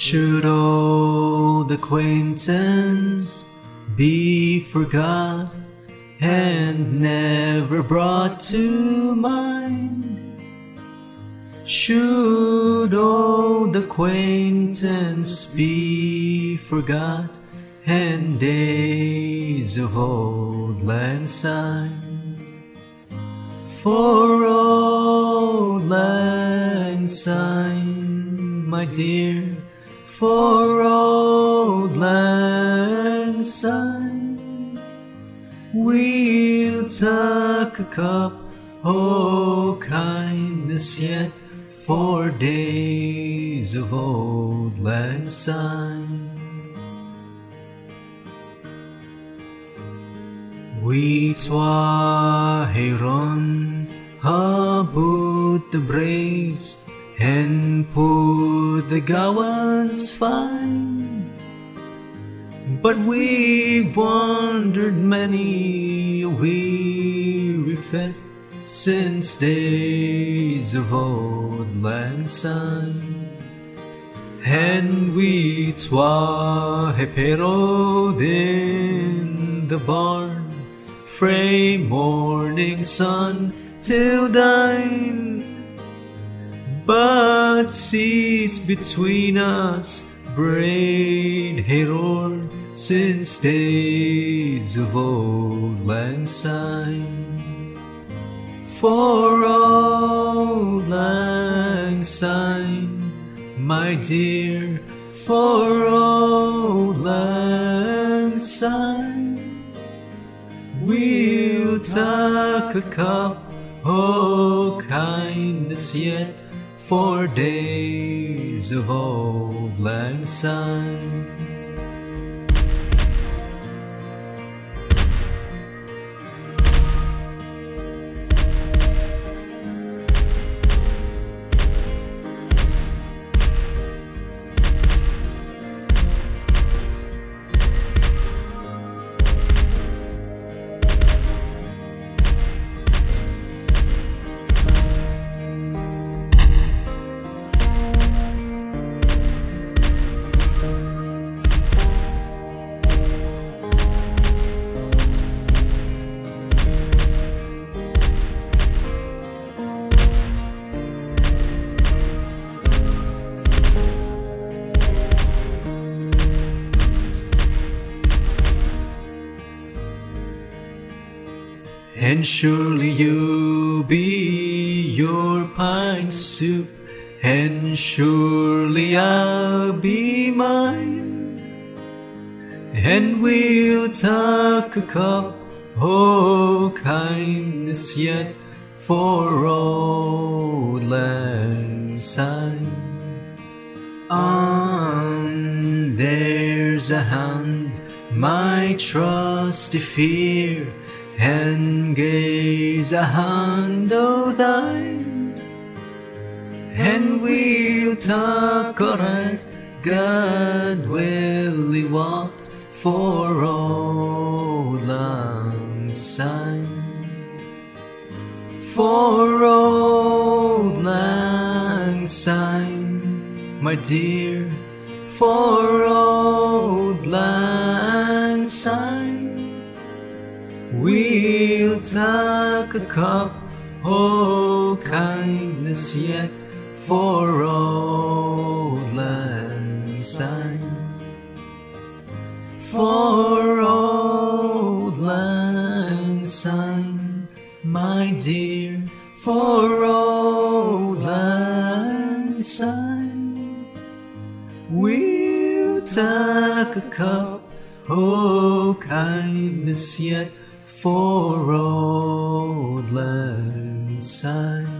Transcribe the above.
Should old acquaintance be forgot and never brought to mind? Should old acquaintance be forgot and days of old lang syne? For old lang my dear, for old lang syne, we'll tuck a cup, oh kindness yet, for days of old lang syne. We twa hae run about the braes and put the gowans fine. But we've wandered many a weary fet since days of old lang syne. And we twa hae perrowed in the barn frae morning sun till dine. But seas between us braid hae roared since days of old lang syne. For old lang syne, my dear, for old lang syne. We'll tuck a cup, oh kindness yet, for days of old lang syne. And surely you'll be your pine stoop, and surely I'll be mine. And we'll tuck a cup, oh kindness yet, for old lang syne. On there's a hand, my trusty fear, and gaze a hand o' thine, and we'll talk alright, God will walked for old lang syne. For old lang syne, my dear, for old lang We'll take a cup, oh kindness yet, for old lang syne. For old lang syne, my dear, for old lang syne. We'll take a cup, oh kindness yet, for old lang syne.